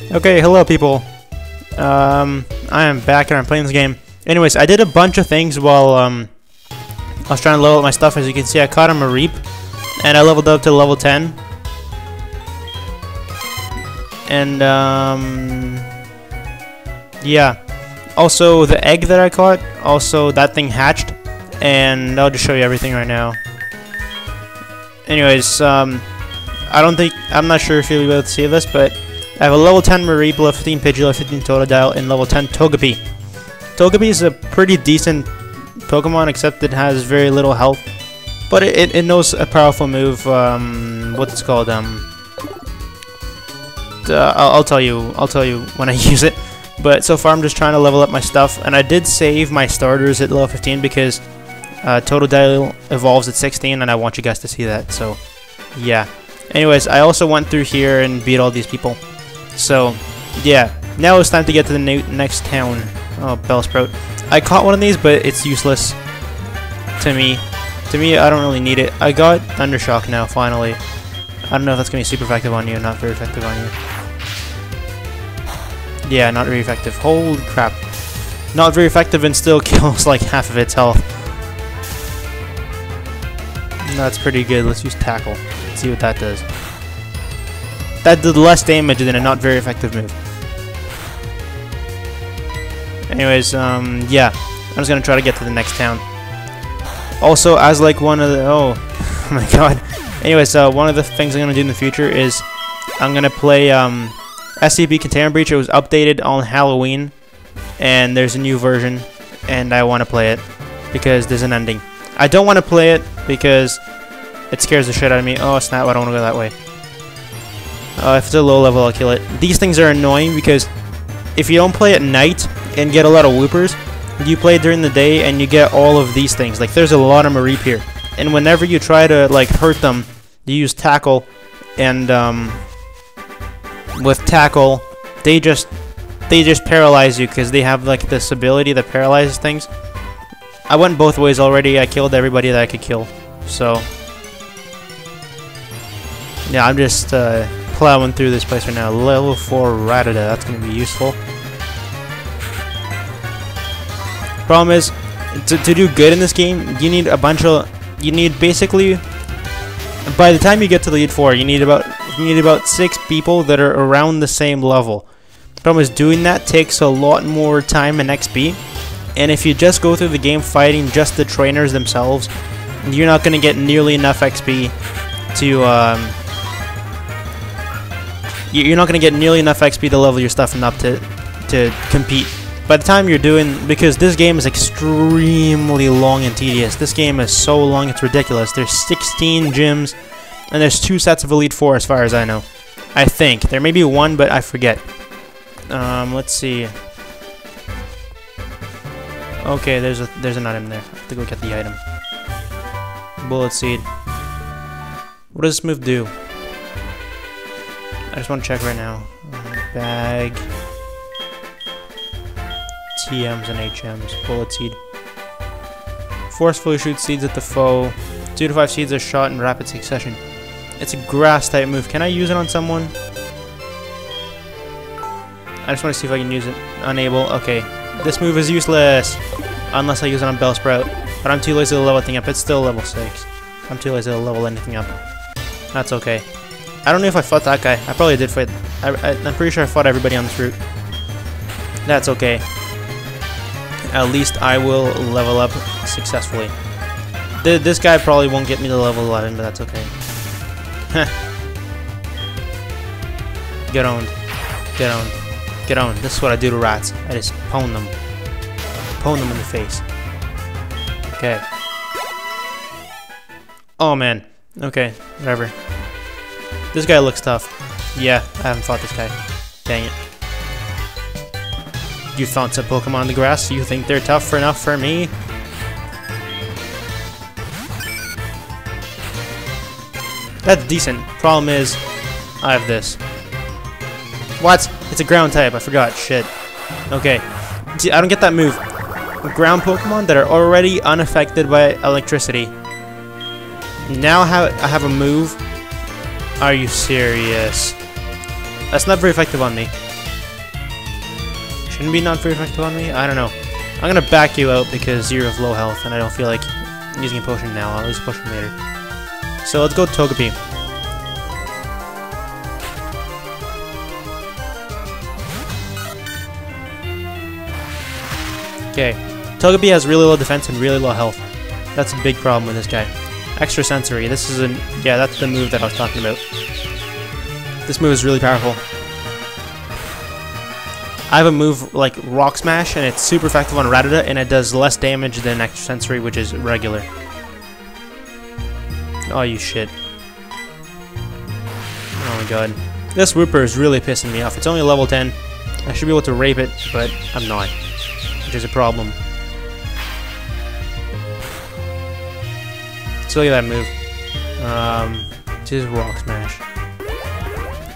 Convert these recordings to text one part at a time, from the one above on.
Okay, hello people. Um, I am back and I'm playing this game. Anyways, I did a bunch of things while um, I was trying to level up my stuff. As you can see, I caught him a Mareep, and I leveled up to level 10. And um, yeah. Also, the egg that I caught, also that thing hatched, and I'll just show you everything right now. Anyways, um, I don't think I'm not sure if you'll be able to see this, but I have a level 10 Mareep, level 15 Pidgey, level 15 Totodile, and level 10 Togepi. Togepi is a pretty decent Pokemon, except it has very little health. But it, it, it knows a powerful move, um, what's it called, um... Uh, I'll, I'll tell you, I'll tell you when I use it. But so far I'm just trying to level up my stuff, and I did save my starters at level 15 because uh, Totodile evolves at 16, and I want you guys to see that, so yeah. Anyways, I also went through here and beat all these people. So, yeah. Now it's time to get to the next town. Oh, Bellsprout. I caught one of these, but it's useless to me. To me, I don't really need it. I got Thundershock now, finally. I don't know if that's going to be super effective on you, not very effective on you. Yeah, not very effective. Holy crap. Not very effective and still kills like half of its health. That's pretty good. Let's use Tackle. see what that does that did less damage than a not very effective move. Anyways, um, yeah, I'm just gonna try to get to the next town. Also, as like one of the oh, oh my god. Anyways, uh, one of the things I'm gonna do in the future is I'm gonna play um, SCP Container Breach. It was updated on Halloween, and there's a new version, and I want to play it because there's an ending. I don't want to play it because it scares the shit out of me. Oh snap! I don't want to go that way. Uh, if it's a low level, I'll kill it. These things are annoying because if you don't play at night and get a lot of Woopers, you play during the day and you get all of these things. Like, there's a lot of Mareep here. And whenever you try to, like, hurt them, you use Tackle, and, um, with Tackle, they just, they just paralyze you because they have, like, this ability that paralyzes things. I went both ways already. I killed everybody that I could kill. So, yeah, I'm just, uh, plowing through this place right now. Level 4 Rattata, that's going to be useful. Problem is, to, to do good in this game, you need a bunch of... You need basically... By the time you get to Elite Four, you need about you need about six people that are around the same level. Problem is, doing that takes a lot more time and XP. And if you just go through the game fighting just the trainers themselves, you're not going to get nearly enough XP to um, you're not going to get nearly enough XP to level your stuff up to, to compete. By the time you're doing, because this game is extremely long and tedious. This game is so long, it's ridiculous. There's 16 gyms, and there's two sets of Elite Four as far as I know. I think. There may be one, but I forget. Um, let's see. Okay, there's a there's an item there. I have to go get the item. Bullet Seed. What does this move do? I just want to check right now. bag. TMs and HMs. Bullet seed. Forcefully shoot seeds at the foe. 2 to 5 seeds are shot in rapid succession. It's a grass type move. Can I use it on someone? I just want to see if I can use it. Unable. Okay. This move is useless. Unless I use it on Bellsprout. But I'm too lazy to level anything up. It's still level 6. I'm too lazy to level anything up. That's okay. I don't know if I fought that guy. I probably did fight. I, I, I'm pretty sure I fought everybody on this route. That's okay. At least I will level up successfully. Th this guy probably won't get me to level 11, but that's okay. get on. Get on. Get on. This is what I do to rats. I just pwn them. Pwn them in the face. Okay. Oh man. Okay, whatever. This guy looks tough. Yeah, I haven't fought this guy. Dang it. You found some Pokemon in the grass, you think they're tough enough for me? That's decent. Problem is, I have this. What? It's a ground type, I forgot. Shit. Okay. See, I don't get that move. Ground Pokemon that are already unaffected by electricity. Now I have a move are you serious? That's not very effective on me. shouldn't be not very effective on me. I don't know. I'm gonna back you out because you're of low health and I don't feel like using a potion now. I'll use a potion later. So let's go Togepi. Okay. Togepi has really low defense and really low health. That's a big problem with this guy. Extrasensory. This is a yeah, that's the move that I was talking about. This move is really powerful. I have a move like Rock Smash, and it's super effective on Rattata, and it does less damage than Extrasensory, which is regular. Oh, you shit. Oh my god. This Wooper is really pissing me off. It's only level 10. I should be able to rape it, but I'm not. Which is a problem. So look at that move. Um, just Rock Smash.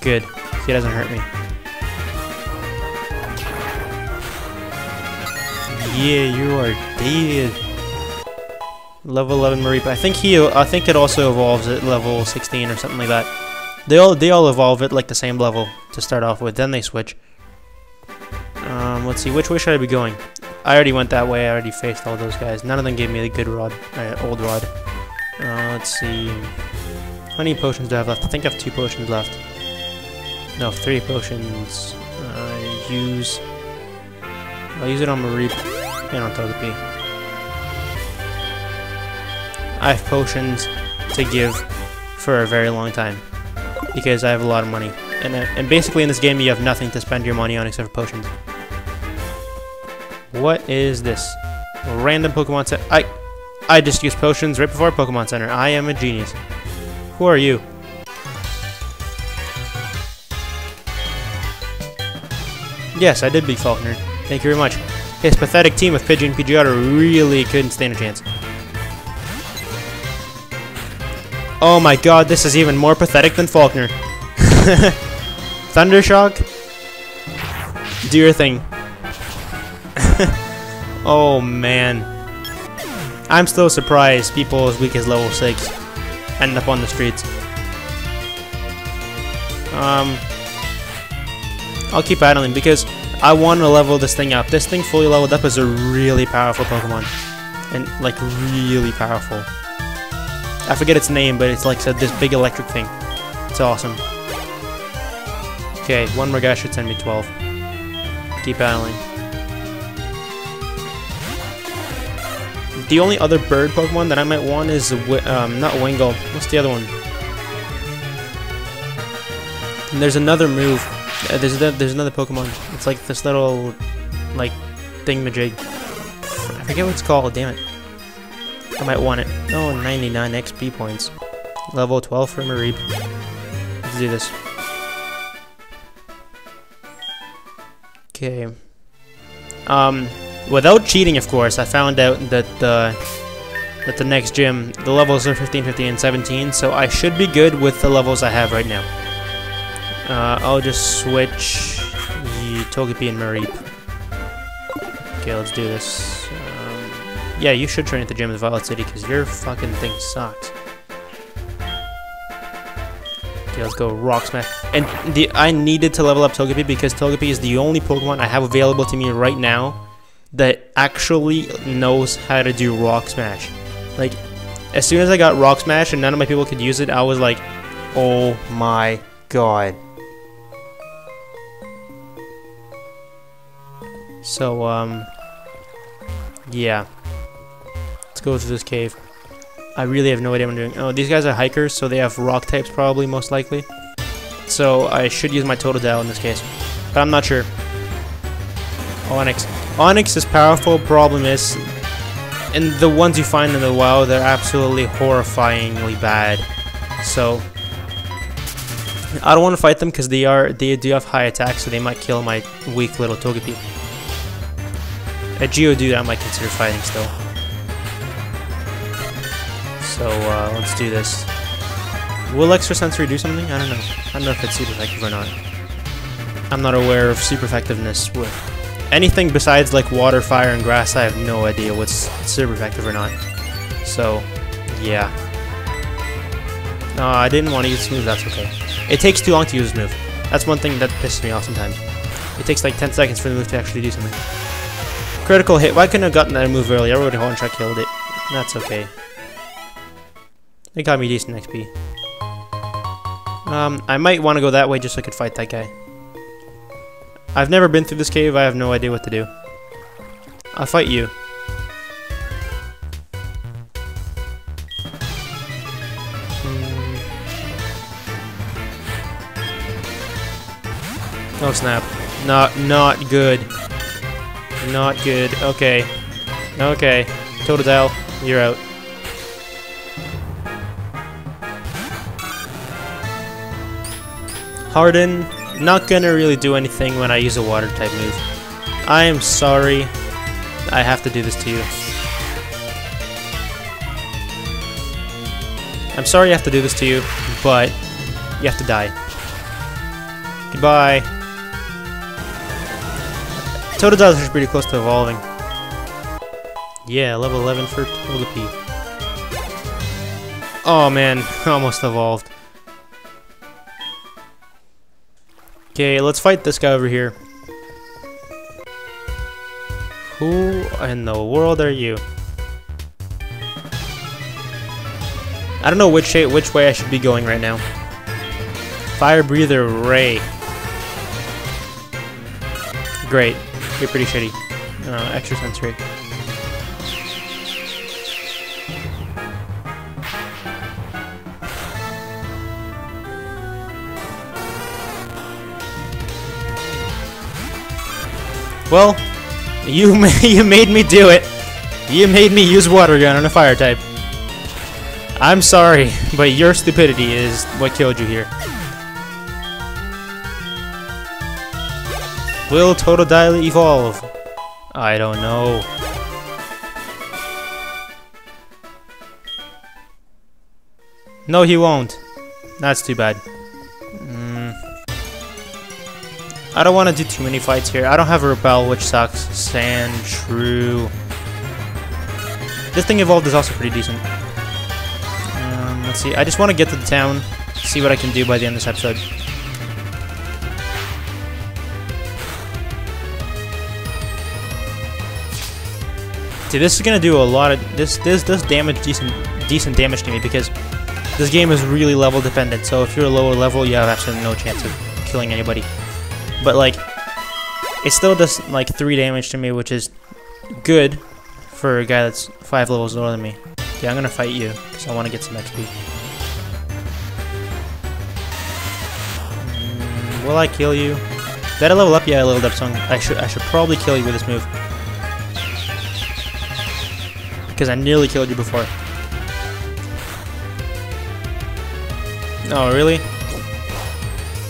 Good. He doesn't hurt me. Yeah, you are dead. Level 11 Mareep. I think he. I think it also evolves at level 16 or something like that. They all they all evolve at like the same level to start off with. Then they switch. Um, let's see. Which way should I be going? I already went that way. I already faced all those guys. None of them gave me the good rod, uh, old rod. Uh, let's see. How many potions do I have left? I think I have two potions left. No, three potions. Uh, use. I'll use it on Mareep. And on Togepi. I have potions to give for a very long time because I have a lot of money. And, uh, and basically in this game you have nothing to spend your money on except for potions. What is this? Random Pokemon set. I, I just used potions right before Pokemon Center. I am a genius. Who are you? Yes, I did beat Falkner. Thank you very much. His pathetic team of Pidgey and Pidgeotto really couldn't stand a chance. Oh my god, this is even more pathetic than Falkner. Thundershock? Do your thing. oh man. I'm still surprised people as weak as level 6 end up on the streets. Um, I'll keep battling because I want to level this thing up. This thing fully leveled up is a really powerful Pokemon. And, like, really powerful. I forget its name, but it's like this big electric thing. It's awesome. Okay, one more guy should send me 12. Keep battling. The only other bird Pokemon that I might want is, um, not Wingull. What's the other one? And there's another move uh, there's there's another Pokemon. It's like this little like thingamajig. I forget what it's called. Damn it. I might want it. Oh, 99 XP points. Level 12 for Mareep. Let's do this. Okay. Um, without cheating, of course, I found out that the that the next gym, the levels are 15, 15, and 17, so I should be good with the levels I have right now. Uh, I'll just switch the Togepi and Mareep. Okay, let's do this. Um, yeah, you should train at the gym in Violet City because your fucking thing sucks. Okay, let's go Rock Smash. And the I needed to level up Togepi because Togepi is the only Pokemon I have available to me right now that actually knows how to do Rock Smash. Like, as soon as I got Rock Smash and none of my people could use it, I was like, oh my god. So, um, yeah. Let's go through this cave. I really have no idea what I'm doing. Oh, these guys are hikers, so they have rock types probably, most likely. So I should use my Totodile in this case. But I'm not sure. Onix. Onyx is powerful, problem is, and the ones you find in the wild, they're absolutely horrifyingly bad. So, I don't want to fight them because they are they do have high attack, so they might kill my weak little Togepi. A Geodude I might consider fighting still. So uh, let's do this. Will Extrasensory do something? I don't know. I don't know if it's super effective or not. I'm not aware of super effectiveness with anything besides like water, fire, and grass. I have no idea what's super effective or not. So, yeah. No, I didn't want to use this move. That's okay. It takes too long to use this move. That's one thing that pisses me off sometimes. It takes like 10 seconds for the move to actually do something. Critical hit. Why couldn't I have gotten that move earlier? I would have one-shot killed it. That's okay. It got me decent XP. Um, I might want to go that way just so I could fight that guy. I've never been through this cave. I have no idea what to do. I'll fight you. Oh snap. Not not good. Not good. Okay. Okay. Totodile, you're out. Harden, not gonna really do anything when I use a water type move. I am sorry. I have to do this to you. I'm sorry I have to do this to you, but you have to die. Goodbye. Totodile is pretty close to evolving. Yeah, level 11 for Togepi. Oh man, almost evolved. Okay, let's fight this guy over here. Who in the world are you? I don't know which which way I should be going right now. Fire breather Ray. Great. You're pretty shitty. Uh, Extrasensory. Well, you you made me do it. You made me use water gun on a fire type. I'm sorry, but your stupidity is what killed you here. Will Totodile evolve? I don't know. No, he won't. That's too bad. I don't want to do too many fights here. I don't have a Repel, which sucks. Sand, true. This thing evolved is also pretty decent. Um, let's see. I just want to get to the town, see what I can do by the end of this episode. See, this is gonna do a lot of this. This does damage decent, decent damage to me because this game is really level dependent. So if you're a lower level, you have absolutely no chance of killing anybody. But like, it still does like three damage to me, which is good for a guy that's five levels lower than me. Yeah, I'm gonna fight you because I want to get some XP. Mm, will I kill you? Did I level up? Yeah, I leveled up, so I should I should probably kill you with this move because I nearly killed you before. Oh, really?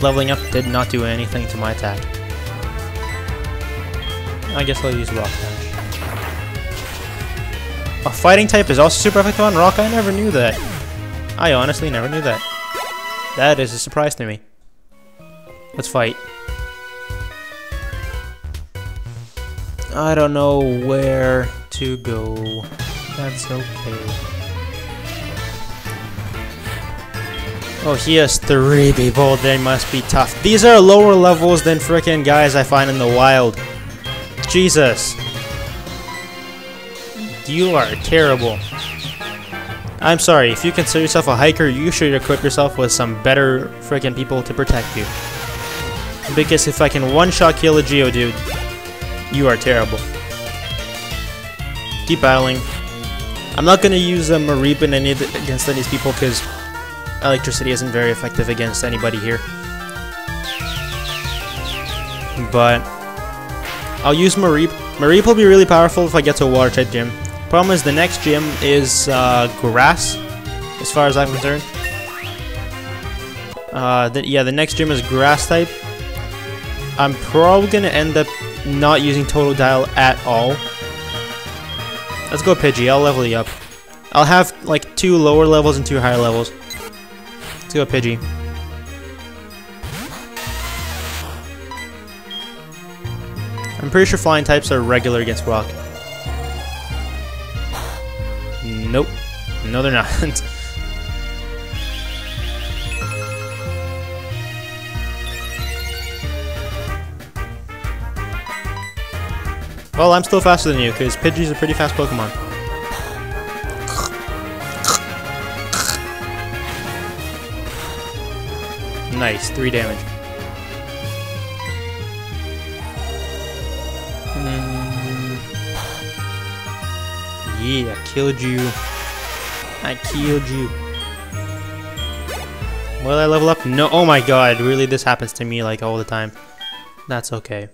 Leveling up did not do anything to my attack. I guess I'll use Rock Dash. A fighting type is also super effective on Rock? I never knew that. I honestly never knew that. That is a surprise to me. Let's fight. I don't know where to go. That's okay. Oh, he has three people. They must be tough. These are lower levels than freaking guys I find in the wild. Jesus. You are terrible. I'm sorry, if you consider yourself a hiker, you should equip yourself with some better freaking people to protect you. Because if I can one-shot kill a Geodude, you are terrible. Keep battling. I'm not to use a Mareep in any against any of these people because electricity isn't very effective against anybody here. But I'll use Mareep. Mareep will be really powerful if I get to a water type gym. Problem is the next gym is uh, grass, as far as I'm concerned. Uh, the, yeah, the next gym is grass type. I'm probably going to end up not using Totodile at all Let's go Pidgey, I'll level you up. I'll have like two lower levels and two higher levels. Let's go Pidgey. I'm pretty sure flying types are regular against rock. Nope. No, they're not. Well, I'm still faster than you, because Pidgey's a pretty fast Pokemon. Nice, 3 damage. Mm. Yeah, I killed you. I killed you. Will I level up? No. Oh my god, really? This happens to me like all the time. That's okay.